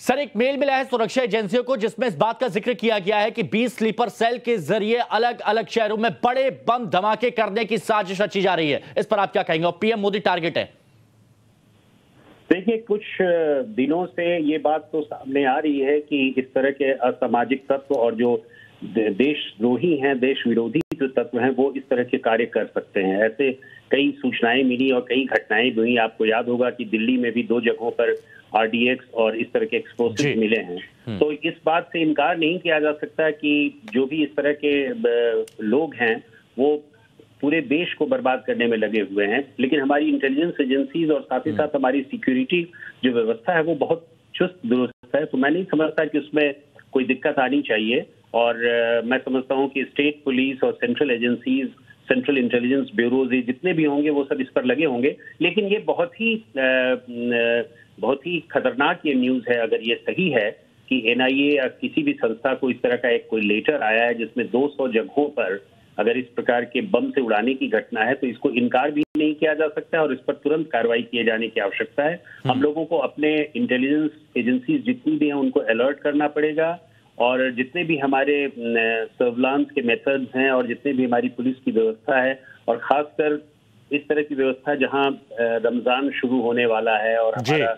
Sir, एक mail मिला है सुरक्षा एजेंसियों को, जिसमें इस बात का ज़िक्र किया गया है कि 20 स्लीपर सेल के ज़रिए अलग अलग शहरों में बड़े बम धमाके करने की साजिश रची जा रही है। इस पर आप क्या कहेंगे? पीएम मोदी टारगेट है। देखिए, कुछ दिनों से ये बात तो सामने आ रही है कि इस तरह के असामाजिक तत्व और जो देशद्रोही हैं देश विरोधी जो तत्व हैं, वो इस तरह के कार्य कर सकते हैं। ऐसे कई सूचनाएँ मिली और कई घटनाएँ भी हुई। आपको याद होगा कि दिल्ली में भी दो जगहों पर आरडीएक्स और इस तरह के एक्सप्लोसिव मिले हैं। हम्म। तो इस बात से इनकार नहीं किया जा सकता कि जो भी इस तरह के लोग हैं वो पूरे देश को बर्बाद करने में लगे हुए हैं। लेकिन हमारी इंटेलिजेंस एजेंसीज और साथ ही हम्म। साथ हमारी सिक्योरिटी जो व्यवस्था है वो बहुत चुस्त दुरुस्त है। तो मैं नहीं समझता कि उसमें कोई दिक्कत आनी चाहिए। और मैं समझता हूँ कि स्टेट पुलिस और central agencies central intelligence bureaus जितने भी होंगे वो सब इस पर लगे होंगे। लेकिन ये बहुत ही बहुत ही खतरनाक ये न्यूज़ है अगर ये सही है कि एनआईए या किसी भी संस्था को इस तरह का एक कोई लेटर आया है जिसमें 200 जगहों पर अगर इस प्रकार के बम से उड़ाने की घटना है तो इसको इनकार भी नहीं किया जा सकता और इस पर तुरंत कार्रवाई किए जाने की आवश्यकता है। हम हम्म। लोगों को अपने इंटेलिजेंस एजेंसीज जितनी भी हैं उनको अलर्ट करना पड़ेगा। और जितने भी हमारे सर्वलांस के मेथड्स हैं और जितने भी हमारी पुलिस की व्यवस्था है और खासकर इस तरह की व्यवस्था जहाँ रमज़ान शुरू होने वाला है और हमारा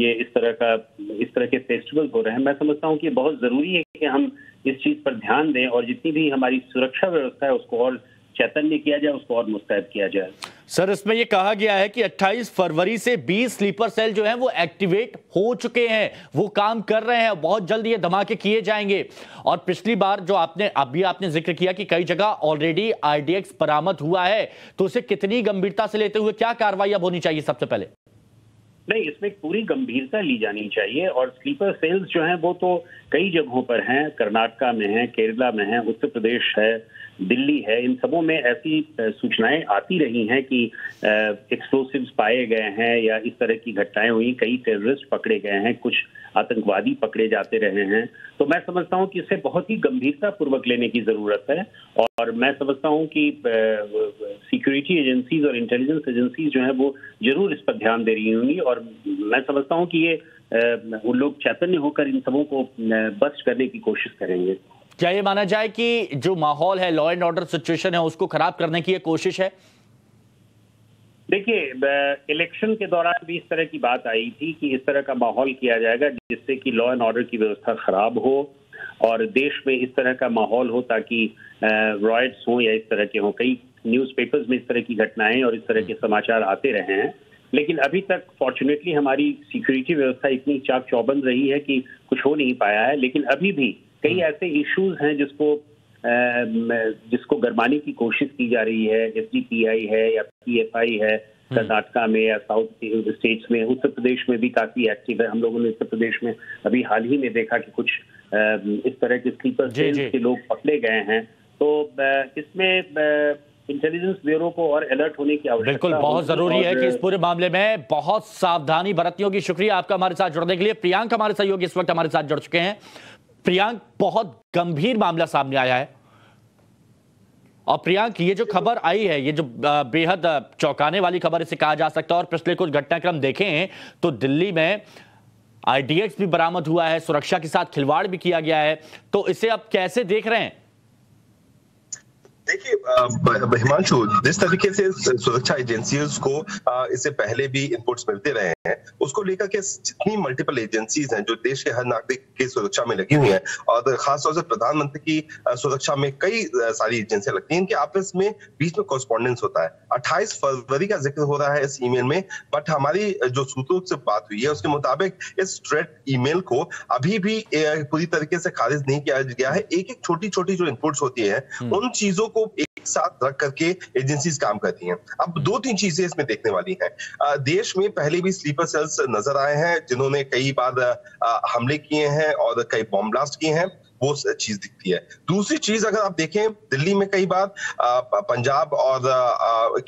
ये इस तरह का इस तरह के फेस्टिवल हो रहे हैं मैं समझता हूँ कि बहुत ज़रूरी है कि हम इस चीज़ पर ध्यान दें और जितनी भी हमारी सुरक्षा व्यवस्था है उसको और चैतन्य किया जाए उसको और मुस्तैद किया जाए। सर, इसमें यह कहा गया है कि 28 फरवरी से 20 स्लीपर सेल जो हैं, वो एक्टिवेट हो चुके हैं। वो काम कर रहे हैं। बहुत जल्द ये धमाके किए जाएँगे। और पिछली बार जो आपने अभी आपने ज़िक्र किया कि कई जगह ऑलरेडी आरडीएक्स बरामद हुआ है। तो उसे कितनी गंभीरता से लेते हुए क्या कार्रवाई अब होनी चाहिए सबसे पहले? नहीं, इसमें पूरी गंभीरता ली जानी चाहिए। और स्लीपर सेल्स जो हैं, वो तो कई जगहों पर हैं। कर्नाटका में हैं, केरला में हैं, उत्तर प्रदेश है। दिल्ली है। इन सबों में ऐसी सूचनाएँ आती रही हैं कि एक्सप्लोसिव्स पाए गए हैं या इस तरह की घटनाएँ हुई। कई टेररिस्ट पकड़े गए हैं, कुछ आतंकवादी पकड़े जाते रहे हैं। तो मैं समझता हूँ कि इसे बहुत ही गंभीरता पूर्वक लेने की ज़रूरत है और मैं समझता हूँ कि सिक्योरिटी एजेंसीज और इंटेलिजेंस एजेंसीज जो है, वो ज़रूर इस पर ध्यान दे रही होंगी और मैं समझता हूँ कि ये वो लोग चैतन्य होकर इन सबों को बस्ट करने की कोशिश करेंगे। क्या ये माना जाए कि जो माहौल है लॉ एंड ऑर्डर सिचुएशन है, उसको खराब करने की कोशिश है? देखिए इलेक्शन के दौरान भी इस तरह की बात आई थी कि इस तरह का माहौल किया जाएगा जिससे कि लॉ एंड ऑर्डर की व्यवस्था खराब हो और देश में इस तरह का माहौल हो ताकि रॉयट्स हो या इस तरह के हो। कई न्यूज़पेपर्स में इस तरह की घटनाएँ और इस तरह के समाचार आते रहे हैं। लेकिन अभी तक फॉर्चुनेटली हमारी सिक्योरिटी व्यवस्था इतनी चाक चौबंद रही है कि कुछ हो नहीं पाया है। लेकिन अभी भी कई। ऐसे इश्यूज़ हैं जिसको जिसको गरमाने की कोशिश की जा रही है एस डी पी आई है या पी एफ़ आई है हम्म। कर्नाटका में या साउथ स्टेट्स में उत्तर प्रदेश में भी काफ़ी एक्टिव है। हम लोगों ने उत्तर प्रदेश में अभी हाल ही में देखा कि कुछ इस तरह के स्लीपर सेल्स के लोग पकड़े गए हैं। तो इसमें इंटेलिजेंस ब्यूरो को और अलर्ट होने की आवश्यकता बिल्कुल बहुत ज़रूरी है कि इस पूरे मामले में बहुत सावधानी बरतनी होगी। शुक्रिया आपका हमारे साथ जुड़ने के लिए। प्रियांक हमारे सहयोगी इस वक्त हमारे साथ जुड़ चुके हैं। प्रियांक बहुत गंभीर मामला सामने आया है। और प्रियांक, ये जो खबर आई है, ये जो बेहद चौंकाने वाली खबर इसे कहा जा सकता है। और पिछले कुछ घटनाक्रम देखें तो दिल्ली में आईडीएक्स भी बरामद हुआ है, सुरक्षा के साथ खिलवाड़ भी किया गया है। तो इसे आप कैसे देख रहे हैं? देखिए हिमांशु जिस तरीके से सुरक्षा एजेंसियों को इससे पहले भी इनपुट्स मिलते रहे हैं उसको लेकर के जितनी मल्टीपल एजेंसीज हैं जो देश के हर नागरिक की सुरक्षा में लगी हुई हैं और खासतौर से प्रधानमंत्री की सुरक्षा में कई सारी एजेंसियाँ लगती हैं इनके आपस में बीच में कॉरेस्पॉन्डेंस होता है अट्ठाईस फरवरी का ज़िक्र हो रहा है इस ईमेल में बट हमारी जो सूत्रों से बात हुई है उसके मुताबिक इस थ्रेट ईमेल को अभी भी पूरी तरीके से खारिज नहीं किया गया है एक एक छोटी छोटी जो इनपुट्स होती है। उन चीज़ों को एक साथ रख करके एजेंसी काम करती हैं। अब दो तीन चीज़ें इसमें देखने वाली हैं। देश में पहले भी स्लीपर सेल्स नज़र आए हैं, जिन्होंने कई बार हमले किए हैं और कई बॉम्ब ब्लास्ट किए हैं। वो चीज़ दिखती है। दूसरी चीज़ अगर आप देखें दिल्ली में कई बार पंजाब और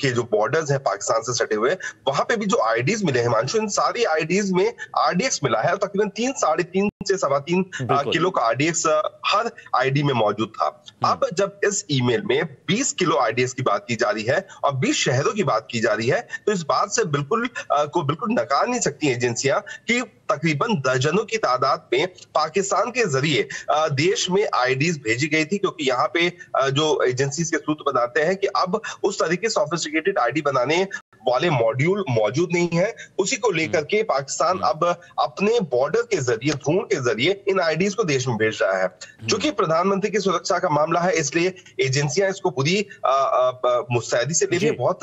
के जो बॉर्डर्स हैं पाकिस्तान से सटे हुए वहाँ पे भी जो आईडीज मिले हैं मानशु इन सारी आईडीज में आरडीएक्स मिला है तकरीबन तीन साढ़े तीन से सवा तीन किलो का आरडीएक्स हर आईडी में मौजूद था। हम्म। अब जब इस ईमेल में 20 किलो आरडीएक्स की बात की जा रही है और 20 शहरों की बात की जा रही है तो इस बात से बिल्कुल को बिल्कुल नकार नहीं सकती एजेंसियाँ कि तकरीबन दर्जनों की तादाद में पाकिस्तान के ज़रिए देश में आईडीज भेजी गई थी, क्योंकि यहाँ पे जो एजेंसी के सूत्र बताते हैं कि अब उस तरीके सोफिस्टिकेटेड आईडी बनाने वाले मॉड्यूल मौजूद नहीं है उसी को लेकर के पाकिस्तान हम्म। अब अपने बॉर्डर के ज़रिए ड्रोन के ज़रिए इन आईडीज को देश में भेज रहा है चूँकि हम्म। प्रधानमंत्री की सुरक्षा का मामला है इसलिए एजेंसियाँ इसको पूरी मुस्तैदी से ले रही है बहुत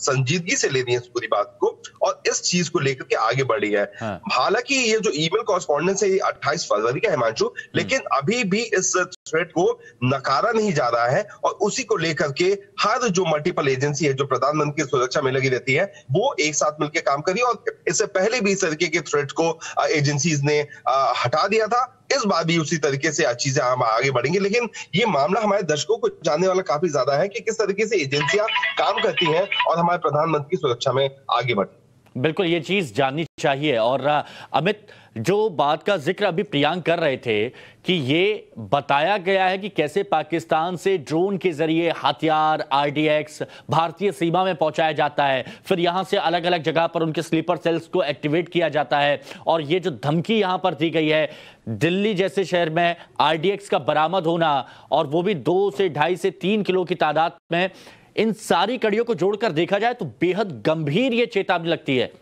संजीदगी से ले रही है इस पूरी बात को और इस चीज़ को लेकर के आगे बढ़ रही है हाँ। हालाँकि ये जो ईमेल कॉरेस्पॉन्डेंस है ये अट्ठाईस फरवरी का हिमांशु हम्म। लेकिन अभी भी इस थ्रेट को नकारा नहीं जा रहा है और उसी को लेकर के हर जो मल्टीपल एजेंसी है, जो प्रधानमंत्री की सुरक्षा में लगी रहती है, वो एक साथ मिलकर काम करी और इससे पहले भी इस तरीके के थ्रेट को एजेंसीज ने हटा दिया था। इस बार भी उसी तरीके से चीज़ें हम आगे बढ़ेंगे। लेकिन ये मामला हमारे दर्शकों को जानने वाला काफ़ी ज़्यादा है कि किस तरीके से एजेंसियाँ काम करती हैं और हमारे प्रधानमंत्री की सुरक्षा में आगे बढ़ती बिल्कुल, ये चीज़ जाननी चाहिए। और अमित जो बात का ज़िक्र अभी प्रियांक कर रहे थे कि ये बताया गया है कि कैसे पाकिस्तान से ड्रोन के ज़रिए हथियार आरडीएक्स भारतीय सीमा में पहुँचाया जाता है। फिर यहाँ से अलग अलग जगह पर उनके स्लीपर सेल्स को एक्टिवेट किया जाता है और ये जो धमकी यहाँ पर दी गई है, दिल्ली जैसे शहर में आरडीएक्स का बरामद होना और वो भी दो से ढाई से तीन किलो की तादाद में, इन सारी कड़ियों को जोड़कर देखा जाए तो बेहद गंभीर ये चेतावनी लगती है।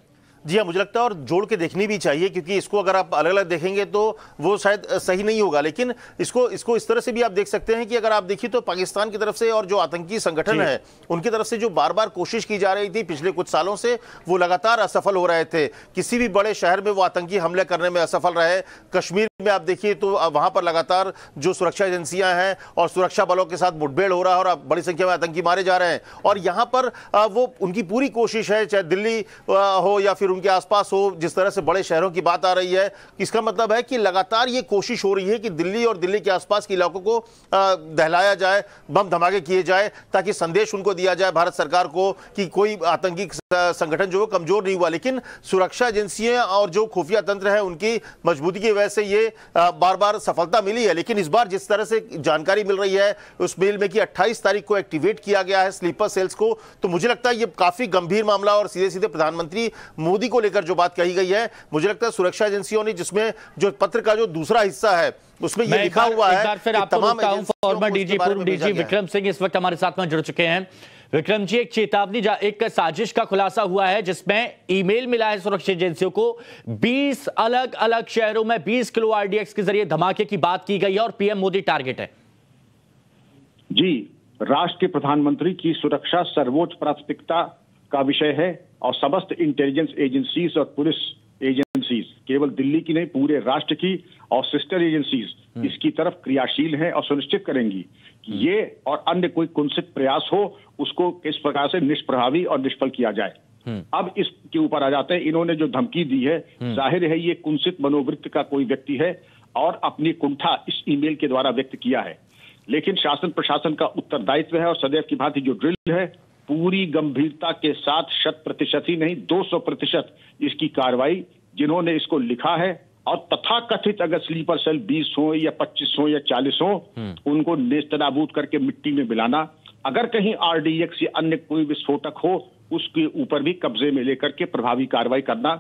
जी हाँ मुझे लगता है और जोड़ के देखनी भी चाहिए क्योंकि इसको अगर आप अलग अलग देखेंगे तो वो शायद सही नहीं होगा। लेकिन इसको इसको इस तरह से भी आप देख सकते हैं कि अगर आप देखिए तो पाकिस्तान की तरफ़ से और जो आतंकी संगठन है उनकी तरफ़ से जो बार बार कोशिश की जा रही थी पिछले कुछ सालों से वो लगातार असफल हो रहे थे। किसी भी बड़े शहर में वो आतंकी हमले करने में असफल रहे। कश्मीर में आप देखिए तो वहाँ पर लगातार जो सुरक्षा एजेंसियाँ हैं और सुरक्षा बलों के साथ मुठभेड़ हो रहा है और बड़ी संख्या में आतंकी मारे जा रहे हैं। और यहाँ पर वो उनकी पूरी कोशिश है, चाहे दिल्ली हो या फिर उनके आसपास हो, जिस तरह से बड़े शहरों की बात आ रही है, इसका मतलब है कि लगातार ये कोशिश हो रही है कि दिल्ली और दिल्ली के आसपास के इलाकों को दहलाया जाए, बम धमाके किए जाए, ताकि संदेश उनको दिया जाए भारत सरकार को कि कोई आतंकी संगठन जो कमज़ोर नहीं हुआ। लेकिन सुरक्षा एजेंसियाँ और जो खुफिया तंत्र है, उनकी मजबूती की वजह से ये बार बार सफलता मिली है लेकिन इस बार जिस तरह से जानकारी मिल रही है उस मेल में कि 28 तारीख को एक्टिवेट किया गया है स्लीपर सेल्स को तो मुझे लगता है ये काफ़ी गंभीर मामला और सीधे सीधे प्रधानमंत्री मोदी को लेकर जो बात कही गई है मुझे लगता है सुरक्षा एजेंसियों ने जिसमें जो पत्र का जो दूसरा हिस्सा है उसमें ये लिखा हुआ है फिर तमाम फॉर्मर डीजी पूर्व डीजी विक्रम सिंह इस वक्त हमारे साथ में जुड़ चुके हैं। विक्रम जी एक चेतावनी एक साजिश का खुलासा हुआ है जिसमें ईमेल मिला है सुरक्षा एजेंसियों को 20 अलग अलग शहरों में 20 किलो आरडीएक्स के ज़रिए धमाके की बात की गई है और पीएम मोदी टारगेट है जी राष्ट्र के प्रधानमंत्री की सुरक्षा सर्वोच्च प्राथमिकता का विषय है और समस्त इंटेलिजेंस एजेंसीज और पुलिस एजेंसीज केवल दिल्ली की नहीं पूरे राष्ट्र की और सिस्टर एजेंसीज हम्म। इसकी तरफ़ क्रियाशील हैं और सुनिश्चित करेंगी। ये और अन्य कोई कुंसित प्रयास हो उसको किस प्रकार से निष्प्रभावी और निष्फल किया जाए। हम्म। अब इसके ऊपर आ जाते हैं। इन्होंने जो धमकी दी है ज़ाहिर है ये कुंसित मनोवृत्त का कोई व्यक्ति है और अपनी कुंठा इस ईमेल के द्वारा व्यक्त किया है। लेकिन शासन प्रशासन का उत्तरदायित्व है और सदैव की भांति जो ड्रिल है पूरी गंभीरता के साथ शत प्रतिशत ही नहीं 200 प्रतिशत इसकी कार्रवाई जिन्होंने इसको लिखा है और तथा कथित अगर स्लीपर सेल 20 हो या 25 हो या 40 हो हम्म। उनको नेस्तनाबूद करके मिट्टी में मिलाना अगर कहीं आरडीएक्स या अन्य कोई विस्फोटक हो उसके ऊपर भी कब्जे में लेकर के प्रभावी कार्रवाई करना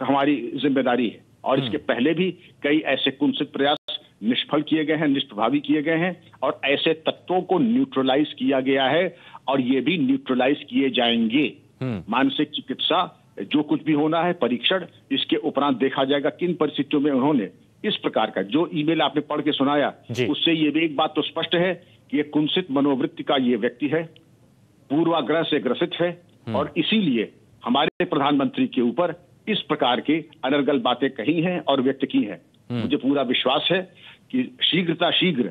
हमारी ज़िम्मेदारी है और इसके हम्म। पहले भी कई ऐसे कुंसित प्रयास निष्फल किए गए हैं निष्प्रभावी किए गए हैं और ऐसे तत्वों को न्यूट्रलाइज किया गया है और ये भी न्यूट्रलाइज किए जाएँगे हम्म। मानसिक चिकित्सा जो कुछ भी होना है परीक्षण इसके उपरांत देखा जाएगा किन परिस्थितियों में उन्होंने इस प्रकार का जो ईमेल आपने पढ़ के सुनाया उससे ये भी एक बात तो स्पष्ट है कि ये कुंसित मनोवृत्ति का ये व्यक्ति है पूर्वाग्रह से ग्रसित है हम्म। और इसीलिए हमारे प्रधानमंत्री के ऊपर इस प्रकार के अनर्गल बातें कही हैं और व्यक्त की हैं हम्म। मुझे पूरा विश्वास है कि शीघ्रता शीघ्र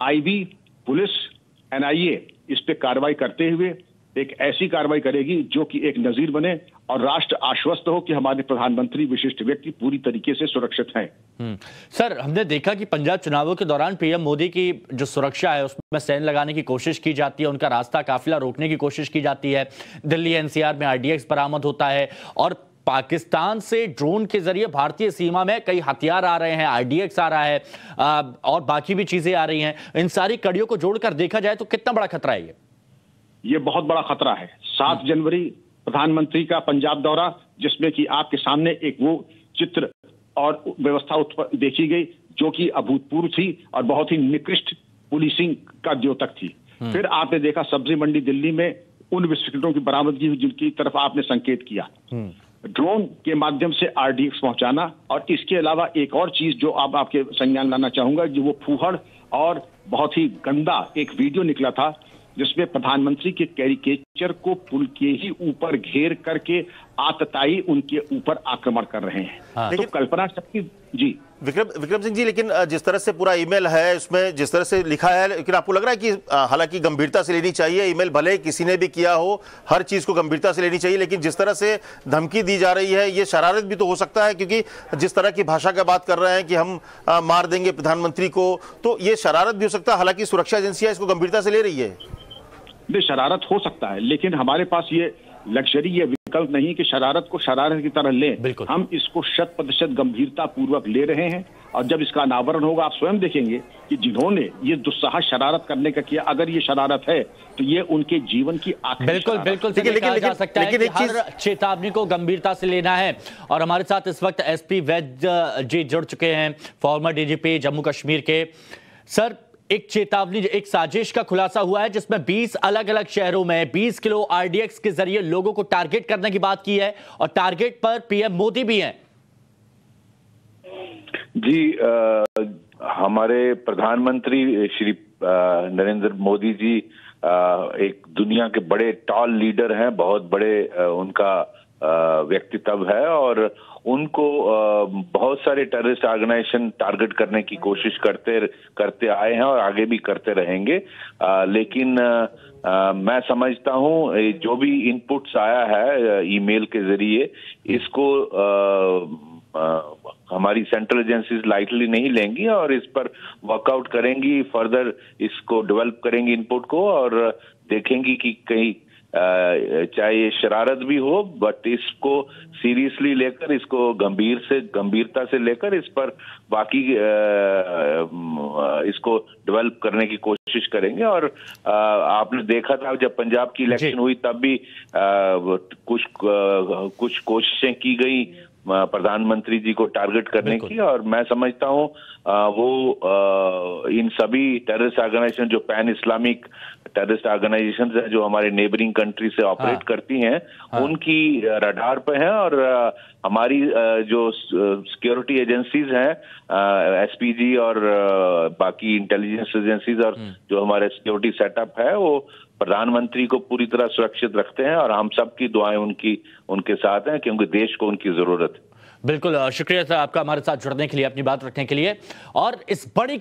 आईबी पुलिस एनआईए इस पे कार्रवाई करते हुए एक ऐसी कार्रवाई करेगी जो कि एक नजीर बने और राष्ट्र आश्वस्त हो कि हमारे प्रधानमंत्री विशिष्ट व्यक्ति पूरी तरीके से सुरक्षित हैं। हम्म। सर, हमने देखा कि पंजाब चुनावों के दौरान पीएम मोदी की जो सुरक्षा है, उसमें सैन लगाने की कोशिश की जाती है, उनका रास्ता काफिला रोकने की कोशिश की जाती है। दिल्ली एनसीआर में आरडीएक्स बरामद होता है और पाकिस्तान से ड्रोन के ज़रिए भारतीय सीमा में कई हथियार आ रहे हैं, आरडीएक्स आ रहा है और बाकी भी चीज़ें आ रही हैं। इन सारी कड़ियों को जोड़कर देखा जाए तो कितना बड़ा खतरा है ये? ये बहुत बड़ा खतरा है सात जनवरी प्रधानमंत्री का पंजाब दौरा जिसमें कि आपके सामने एक वो चित्र और व्यवस्था देखी गई जो कि अभूतपूर्व थी और बहुत ही निकृष्ट पुलिसिंग का द्योतक थी हम्म। फिर आपने देखा सब्ज़ी मंडी दिल्ली में उन विस्फोटों की बरामदगी हुई जिनकी तरफ़ आपने संकेत किया हम्म। ड्रोन के माध्यम से आरडीएक्स पहुंचाना और इसके अलावा एक और चीज़ जो आप आपके संज्ञान लाना चाहूँगा जो वो फूहड़ और बहुत ही गंदा एक वीडियो निकला था जिसमें प्रधानमंत्री के कैरिकेचर को पुल के ही ऊपर घेर करके आतताई उनके ऊपर आक्रमण कर रहे हैं। हाँ। तो कल्पना शक्ति जी। विक्रम विक्रम सिंह जी लेकिन जिस तरह से पूरा ईमेल है उसमें जिस तरह से लिखा है लेकिन आपको लग रहा है कि हालाँकि गंभीरता से लेनी चाहिए ईमेल भले किसी ने भी किया हो हर चीज़ को गंभीरता से लेनी चाहिए लेकिन जिस तरह से धमकी दी जा रही है ये शरारत भी तो हो सकता है क्योंकि जिस तरह की भाषा का बात कर रहे हैं कि हम आ, मार देंगे प्रधानमंत्री को तो ये शरारत भी हो सकता है हालाँकि सुरक्षा एजेंसियाँ इसको गंभीरता से ले रही है। शरारत हो सकता है लेकिन हमारे पास ये लग्जरी ये विकल्प नहीं कि शरारत को शरारत की तरह लें। हम इसको शत प्रतिशत गंभीरता पूर्वक ले रहे हैं और जब इसका अनावरण होगा आप स्वयं देखेंगे कि जिन्होंने ये दुस्साहस शरारत करने का किया अगर ये शरारत है तो ये उनके जीवन की बिल्कुल बिल्कुल लेकिन लेकिन लेकिन, सकता लेकिन है कि हर चेतावनी को गंभीरता से लेना है और हमारे साथ इस वक्त एसपी वैद जी जुड़ चुके हैं फॉर्मर डीजीपी जम्मू कश्मीर के। सर एक चेतावनी एक साजिश का खुलासा हुआ है जिसमें 20 अलग अलग शहरों में 20 किलो आरडीएक्स के ज़रिए लोगों को टारगेट करने की बात की है और टारगेट पर पीएम मोदी भी हैं। जी आ, हमारे प्रधानमंत्री श्री नरेंद्र मोदी जी आ, एक दुनिया के बड़े टॉल लीडर हैं बहुत बड़े आ, उनका व्यक्तित्व है और उनको बहुत सारे टेररिस्ट ऑर्गेनाइजेशन टारगेट करने की कोशिश करते करते आए हैं और आगे भी करते रहेंगे। लेकिन मैं समझता हूँ जो भी इनपुट्स आया है ईमेल के ज़रिए, इसको हमारी सेंट्रल एजेंसीज लाइटली नहीं लेंगी और इस पर वर्कआउट करेंगी फर्दर इसको डेवलप करेंगी इनपुट को और देखेंगी कि कहीं चाहे शरारत भी हो बट इसको सीरियसली लेकर इसको गंभीर से गंभीरता से लेकर इस पर बाकी इसको डेवलप करने की कोशिश करेंगे। और आपने देखा था जब पंजाब की इलेक्शन हुई तब भी कुछ कुछ कोशिशें की गई। प्रधानमंत्री जी को टारगेट करने की और मैं समझता हूँ वो इन सभी टेररिस्ट ऑर्गेनाइजेशन जो पैन इस्लामिक टेररिस्ट ऑर्गेनाइजेशन है जो हमारे नेबरिंग कंट्री से ऑपरेट हाँ, करती हैं हाँ, उनकी रडार पे हैं और हमारी जो सिक्योरिटी एजेंसीज हैं एसपीजी और बाकी इंटेलिजेंस एजेंसीज और हम्म। जो हमारे सिक्योरिटी सेटअप है वो प्रधानमंत्री को पूरी तरह सुरक्षित रखते हैं और हम सब की दुआएँ उनकी, उनके साथ हैं क्योंकि देश को उनकी ज़रूरत है। बिल्कुल शुक्रिया सर आपका हमारे साथ जुड़ने के लिए, अपनी बात रखने के लिए। और इस बड़ी